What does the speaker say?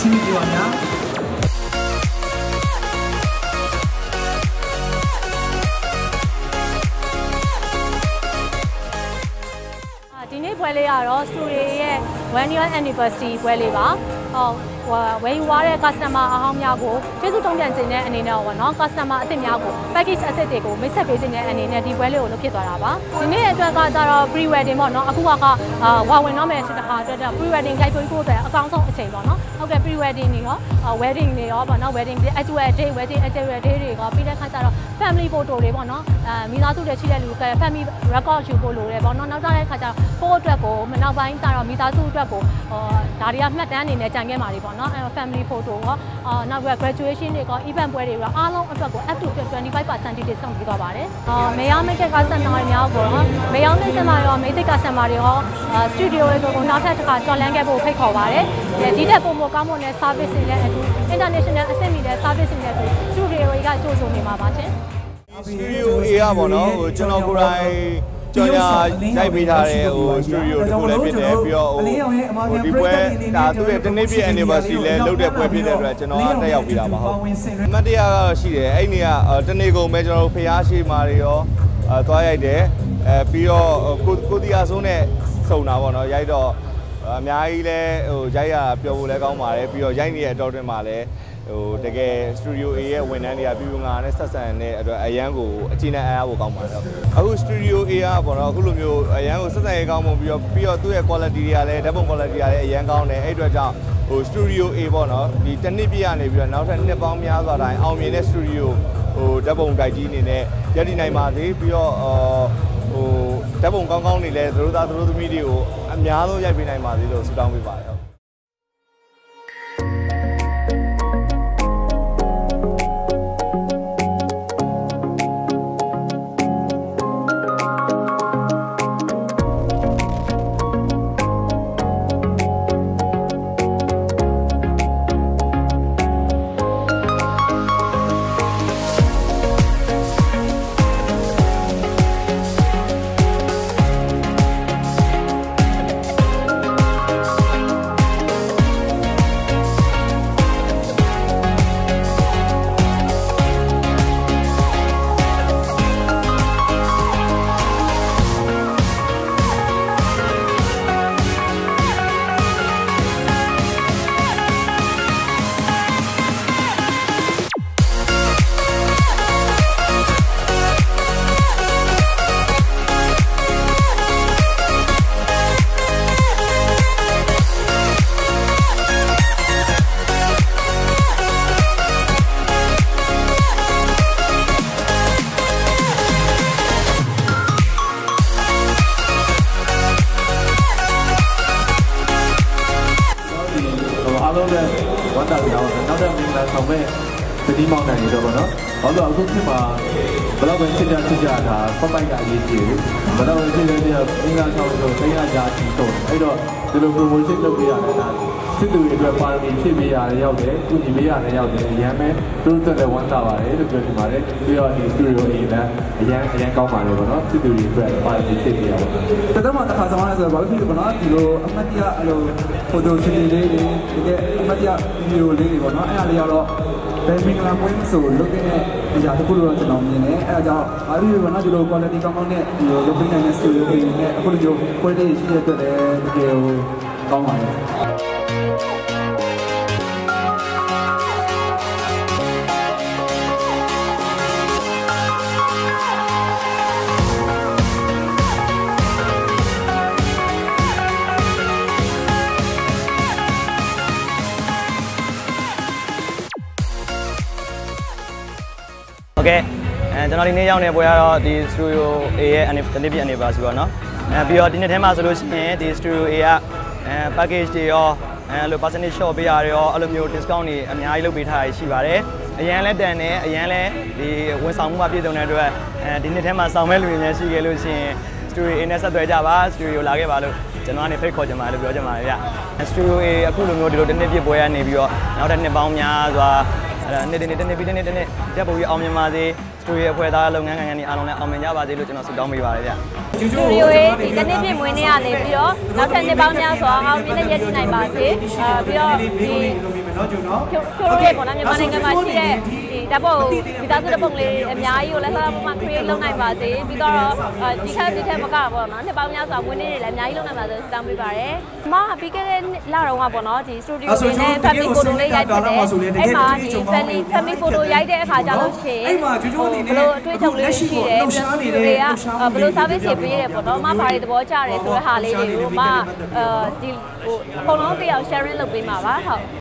ပါဗျာဒီနေ့ပွဲလေးကတော့ Story ရဲ့1 year anniversary ပွဲလေးပါ။ဟော ဝယ်ယူသွားတဲ့ customer အဟောင်းများကိုကျေးဇူးတုံ့ပြန်ခြင်းတဲ့အနေနဲ့ပေါ့နော် customer အသစ်များကို package အသစ်တွေကိုမိတ်ဆက်ပေးခြင်းတဲ့အနေနဲ့ဒီပွဲလေးကိုလုပ်ဖြစ်သွားတာပါ။ဒီနေ့အတွက်ကကျတော့ pre wedding ပေါ့နော်အခုကဝါဝင်တော့မယ်ဆိုတဲ့ဟာအတွက် pre wedding ကြိုက်သွေးဖို့အတွက်အကောင်းဆုံးအချိန်ပေါ့နော်။ဟုတ်ကဲ့ pre wedding တွေရော wedding တွေရောပေါ့နော် wedding actual day wedding actual day တွေရောပြီးတဲ့ခါကျတော့ family photo တွေပေါ့နော်။အဲမိသားစုတွေရှိတဲ့လူက family record ယူဖို့လိုတယ်ပေါ့နော်။နောက်ကြတဲ့ခါကျတော့ကိုယ့်အတွက်ကိုမနောက်ပိုင်းကျတော့မိသားစုအတွက်ကိုဟောဒါတွေကမှတ်တမ်းအနေနဲ့ကြံခဲ့ပါလိမ့်ပေါ့နော်အဲ family photo ရောအော်နောက်ပြီး graduation တွေရော event ပွဲတွေရောအားလုံးအတွက်ကို up to 25% discount ပေးသွားပါတယ်အော်မေယောမိတ်ကကစံနာတွေများကိုတော့မေယောမိတ်စံမာရောမိတ်ကစံမာတွေရောစတူဒီယိုတွေကိုနောက်ထပ်တစ်ခါကြော်လန်းခဲ့ဖို့ဖိတ်ခေါ်ပါတယ်ဒီတက်ပုံပေါ်ကောင်းမွန်တဲ့ service တွေနဲ့အတူ international အဆင့်မီတဲ့ service တွေနဲ့အတူစတူဒီယိုတွေကကြိုးဆိုနေမှာပါရှင်စတူဒီယို A ရပါတော့ဟိုကျွန်တော်ကိုယ်တိုင် ကျော်ညာရိုက်ပေးထားတဲ့ဟိုစတူဒီယိုတစ်ခုလည်းဖြစ်တယ်ပြီးတော့ဟိုဒီပွဲဒါသူ့ရဲ့တနေ့ပြည့် anniversary လဲလုပ်တဲ့ပွဲဖြစ်တဲ့အတွက်ကျွန်တော်တက်ရောက်ပြီးတာပါဟုတ်အမတ်တရားကတော့ရှိတယ်အဲ့ဒီကတနေ့ကုန်ပဲကျွန်တော်တို့ဖျားရှိမာတွေရောအဲသွားရိုက်တယ်အဲပြီးတော့ကိုကိုတီယာဆုံးနဲ့စုံတာပေါ့နော်ရိုက်တော့အများကြီးလဲဟိုရိုက်ရပျော်ဖို့လဲကောင်းပါတယ်ပြီးတော့ရိုက်နေတဲ့အတော်တွင်မှာလဲ ဟိုတကယ်စတူဒီယို A ရဲ့ဝန်ထမ်းတွေကပြည်ငါနဲ့ဆက်ဆံတဲ့အတွက်အရန်ကိုအကျဉ်းနဲ့အားရဖို့ကောင်းပါတယ်အခုစတူဒီယို A ကပေါ့နော်အခုလိုမျိုးအရန်ကိုဆက်ဆံရေးကောင်းမှုပြီးတော့ပြီးတော့သူ့ရဲ့ quality တွေကလည်းဓာတ်ပုံ quality တွေကလည်းအရန်ကောင်းတယ်အဲ့အတွက်ကြောင့်ဟိုစတူဒီယို A ပေါ့နော်ဒီတစ်နှစ်ပြည့်ရနေပြီးတော့နောက်ထပ်နှစ်ပေါင်းများစွာတိုင်းအောင်မြင်တဲ့စတူဒီယိုဟိုဓာတ်ပုံတိုက်ကြီးအနေနဲ့ရည်တည်နိုင်ပါစေပြီးတော့ဟိုဓာတ်ပုံကောင်းကောင်းနေလဲသူတို့သားသူတို့သမီးတွေကိုအများဆုံးရိုက်ပေးနိုင်ပါစေလို့ဆုတောင်းပေးပါတယ် ဝမ်းသာကြအောင်နောက်တဲ့မင်္ဂလာဆောင်မဲ့သတိမောင်းနိုင်နေတော့ဗောနော်။ဘာလို့အခုခေတ်မှာဘလောက်ပဲချစ်ကြချစ်ကြတာပပိုက်ကအရေးကြီးဘူး။ဘလောက်ပဲချစ်ကြချစ်မင်္ဂလာဆောင်ဆိုသိရကြချီတော့အဲ့တော့ဒီလို promotion လုပ်ပေးရတယ်လား။ စစ်သူတွေအတွက်ပါရမီဖြည့်ပေးရတယ်ရောက်တယ်။ကုညီပေးရတယ်ရောက်တယ်။ရမ်းမဲ့သူတို့တက်ဝမ်းသာပါတယ်လို့ပြောချင်ပါတယ်။ပြီးတော့ဒီ studio အေးလည်းအရန်အရန်ကောင်းပါတယ်ဗောနော်။စစ်သူတွေအတွက်ပါရမီဖြည့်ပေးရပါမယ်။တသက်မှာတစ်ခါဆောင်ရဆိုတော့ဘာလို့ဖြစ်လဲပေါ့နော်ဒီလိုအမတ်တရအဲ့လိုဖိုတိုရှင်လေးတွေတကယ်အမတ်တရဗီဒီယိုလေးတွေပေါ့နော်အဲ့ဒါလေးကတော့ဘယ်မင်္ဂလာပွဲဆိုလုပ်တဲ့ဒီဟာတစ်ခုလို့တော့ကျွန်တော်မြင်တယ်အဲ့ဒါကြောင့်ဘာလို့လဲနော်ဒီလို quality ကောင်းကောင်းနဲ့ဒီလိုလုပ်ပေးနိုင်တဲ့ studio တွေနဲ့အခုလိုမျိုး quality ရှိတဲ့အတွက်လည်းတကယ်ကိုကောင်းပါတယ် โอเคအဲကျွန်တော်ဒီနေ့ရောက်နေပွဲကတော့ဒီ Studio A ရဲ့တနေ့ပြည့် anniversary ပေါ့နော်အဲပြီးတော့ဒီနေ့ထဲမှာဆိုလို့ရှိရင်ဒီ Studio A ကအဲ package တွေရော အဲလို percentage shop ပေးရတယ်ရောအဲ့လိုမျိုး discount တွေအများကြီးလုပ်ပေးထားရရှိပါတယ်အရန်လဲတန်တယ်အရန်လဲဒီဝန်ဆောင်မှုမှာပြည့်စုံတဲ့အတွက်အဲဒီနေ့ထဲမှာဆောင်မဲ့လူတွေများရှိခဲ့လို့ရှိရင် Studio A နဲ့ဆက်သွယ်ကြပါ Studio လာခဲ့ပါလို့ကျွန်တော်ကနေဖိတ်ခေါ်ချင်ပါတယ်လို့ပြောချင်ပါတယ်ဗျ Studio A အခုလိုမျိုးဒီလိုတစ်နှစ်ပြည့်ပွဲရနေပြီးတော့နောက်တဲ့နှစ်ပေါင်းများစွာအဲ့ဒါ နေ့တစ်နေ့တစ်နေ့ပြီးတစ်နေ့တစ်နေ့တက်ပေါ်ပြီးအောင်မြင်ပါစေစတူဒီယိုအဖွဲ့သားလုပ်ငန်းကိုင်ငံတွေအားလုံးလည်းအောင်မြင်ကြပါစေလို့ကျွန်တော်ဆုတောင်းပေးပါတယ်ဗျစတူဒီယိုရဲ့ဒီတစ်နေ့ပြည့်မွေးနေ့ကနေပြီးတော့နောက်ထပ်နှစ်ပေါင်းများစွာအောင်မြင်တဲ့ရည်တည်နိုင်ပါစေအာပြီးတော့ဒီနော်ကျုံနော်ဖြိုးဖြိုးရဲ့ပေါ့နော်မြန်မာနိုင်ငံမှာရှိတဲ့ဒီ ဓာတ်ပုံဒီသားစုဓာတ်ပုံလေးအများကြီးကိုလည်းဆက်လက်မှ create လုပ်နိုင်ပါစေပြီးတော့ဒီခက်ဒီထက်မကပေါ့နော်နှစ်ပေါင်းများစွာဝင်နေတွေလည်းအများကြီးလုပ်နိုင်ပါစေတောင်းပေးပါရယ်။မပြီးခဲ့တဲ့လတော့ကပေါ့နော်ဒီ studio တွေနဲ့ family photo လေးရိုက်ဖြစ်တယ်။အဲ့မှာဒီ family family photo ရိုက်တဲ့အခါကျလို့ရှိရင်ဘလို့အတွေ့အကြုံလေးရှိတယ်ပြီးတော့ studio တွေကဘလို့ service တွေပေးတယ်ပေါ့နော်။မဘာတွေသဘောကျတယ်ဆိုတဲ့ဟာလေးတွေကိုမအဲဒီဟိုအကုန်လုံးတရား sharing လုပ်ပေးမှာပါဟုတ်။